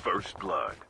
First blood.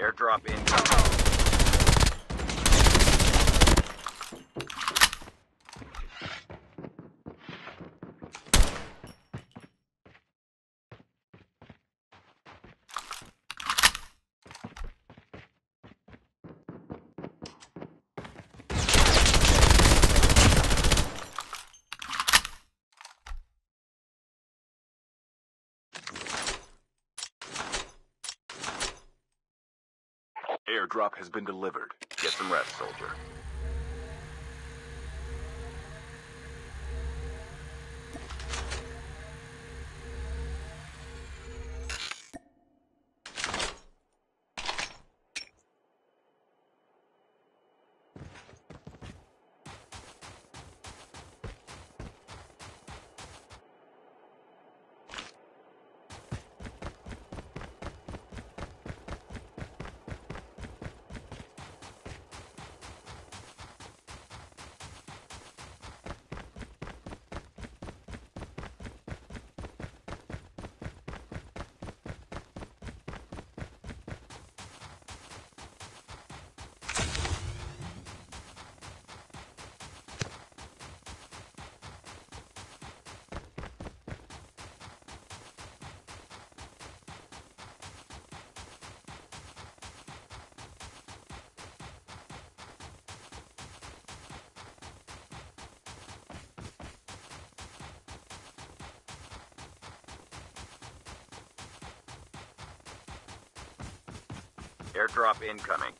Airdrop incoming. Airdrop has been delivered. Get some rest, soldier. Airdrop incoming.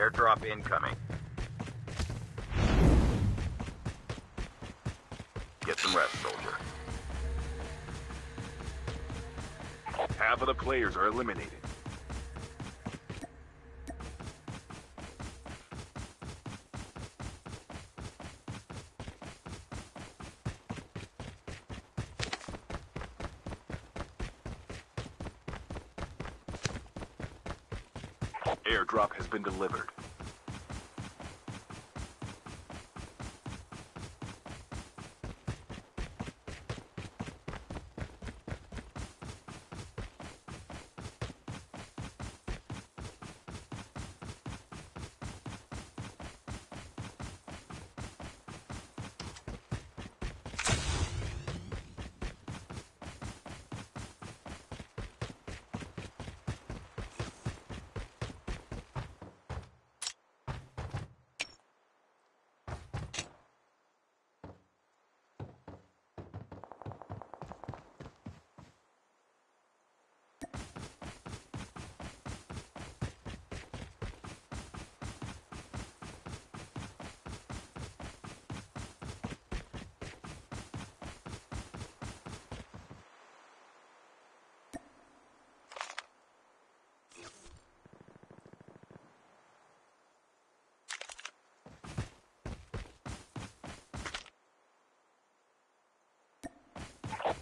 Airdrop incoming. Get some rest, soldier. Half of the players are eliminated. Airdrop has been delivered.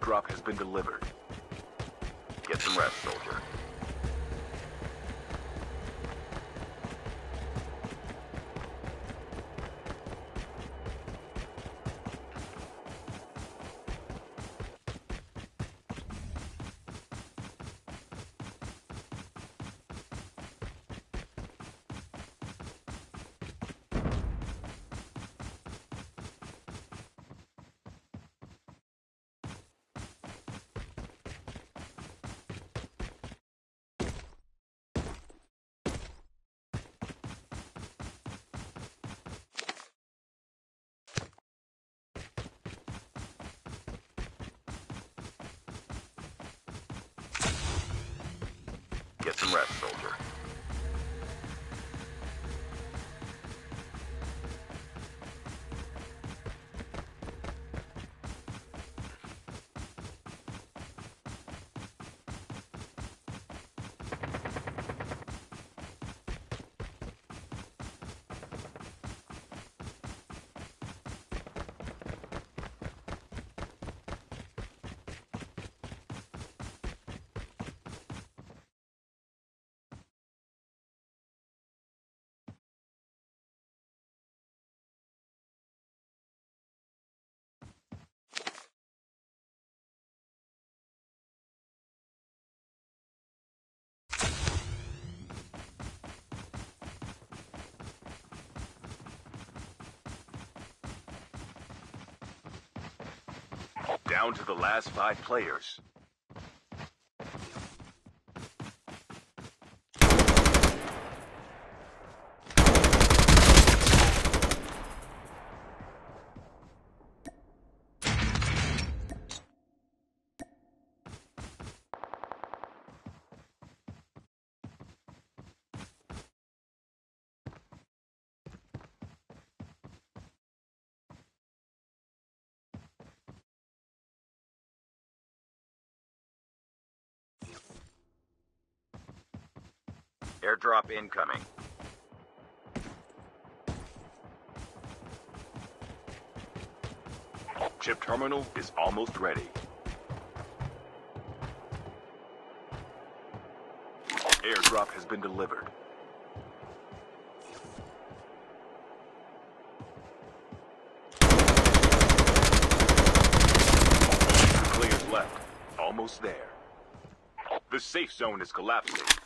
Airdrop has been delivered. Get some rest, soldier. Rest, soldier. Down to the last five players. Airdrop incoming. Chip terminal is almost ready. Airdrop has been delivered. Players left. Almost there. The safe zone is collapsing.